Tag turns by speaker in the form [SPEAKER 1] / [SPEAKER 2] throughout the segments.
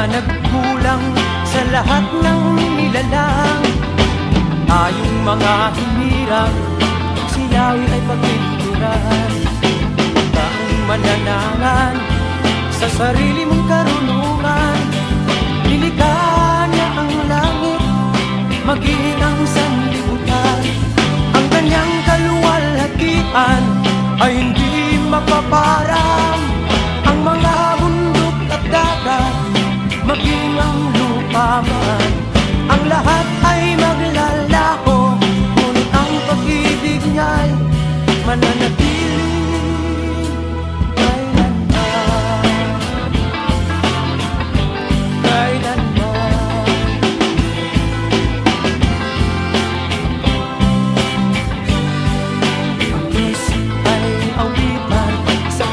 [SPEAKER 1] na nagkulang sa lahat ng nilalang. Tayong mga hinirang Siyawi ay pagpinturan Taong mananangan Sa sarili mong karunungan. Nilikha niya ang langit Maging ang sanlibutan. Ang kanyang kaluwalhatian Ay hindi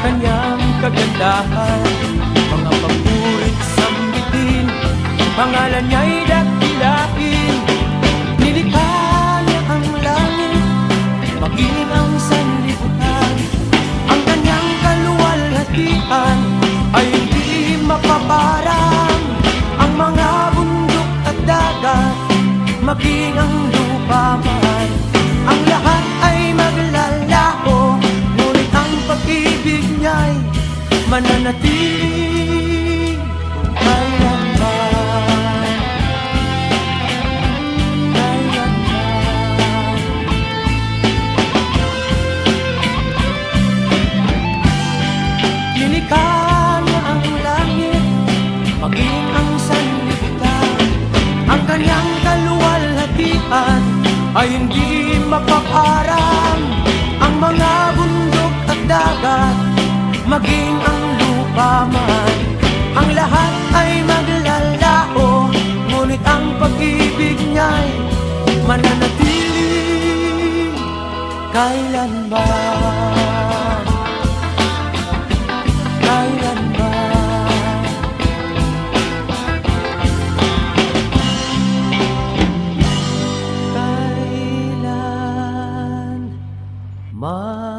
[SPEAKER 1] kanyang kagandahan Mga papurit sambitin, pangalan niya'y maging ang sanlibutan Ang kanyang kaluwalhatian ay hindi mapaparang Ang mga bundok at dagat, maging lupa man Ang lahat ay maglalaho, ngunit ang pag-ibig mananatili ng sanlibutan Ang kanyang kaluwalhatian ay hindi mapaparam Ang mga bundok at dagat, maging ang lupa man Ang lahat ay maglalao, ngunit ang pag-ibig niya'y mananatili kailanman 吗？